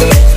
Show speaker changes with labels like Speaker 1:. Speaker 1: Thank you.